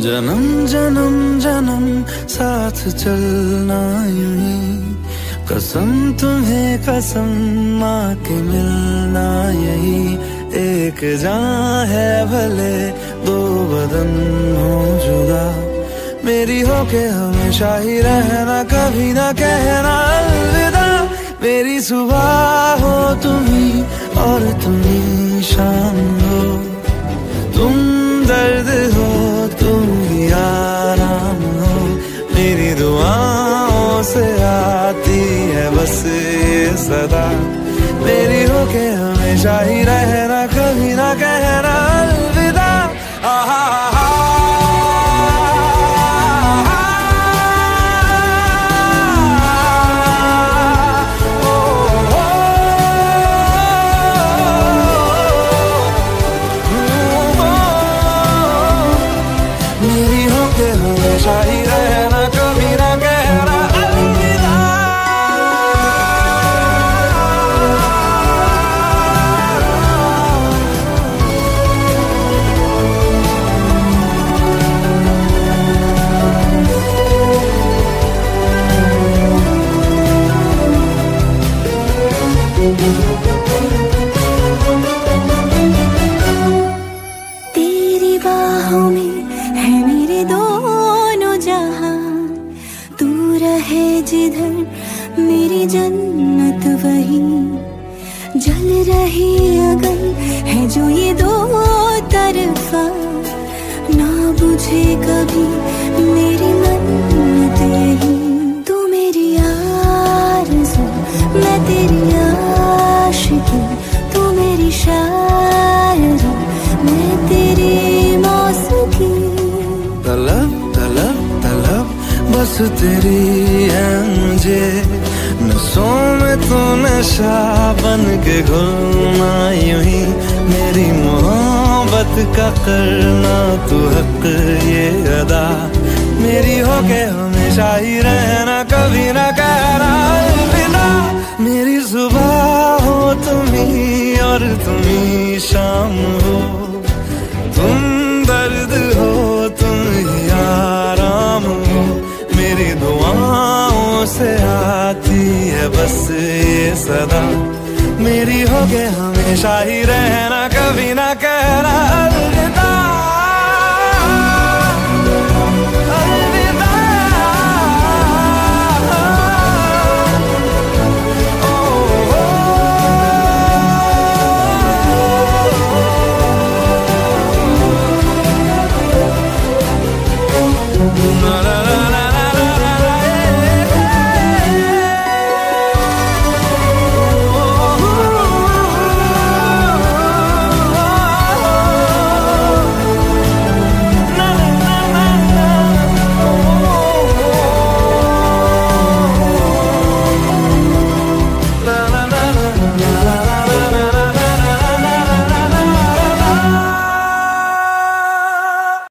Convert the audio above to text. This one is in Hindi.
जन्म साथ चलना यूँ कसम तुम्हें कसम माँ के मिलना यही। एक जान है भले, दो बदन हो जुदा। मेरी हो के हमेशा ही रहना, कभी ना कहना अलविदा। मेरी सुबह हो तुम्ही, और तुम्ही शाम आती है बस सदा। मेरी होके हमेशा ही रहना कभी ना कहना रहे जिधर, मेरी जन्नत वही। जल रही अगर है जो ये दो तरफा, ना बुझे कभी मेरी मन्नत यही। तू मेरी आरज़ू, मैं तेरी आशिकी। तू मेरी शायरी, मैं तेरी बस तेरी है मुझे नसों में तू नशा बन के घुलना यूँ ही। मेरी मोहब्बत का करना तू हक ये अदा। मेरी हो के हमेशा ही रहना, कभी ना कहना अलविदा मेरी सुबह हो तुम्ही और तुम्ही शाम हो से आती है बस ये सदा। मेरी हो गए हमेशा ही रहना, कभी ना कहना अलविदा। Na na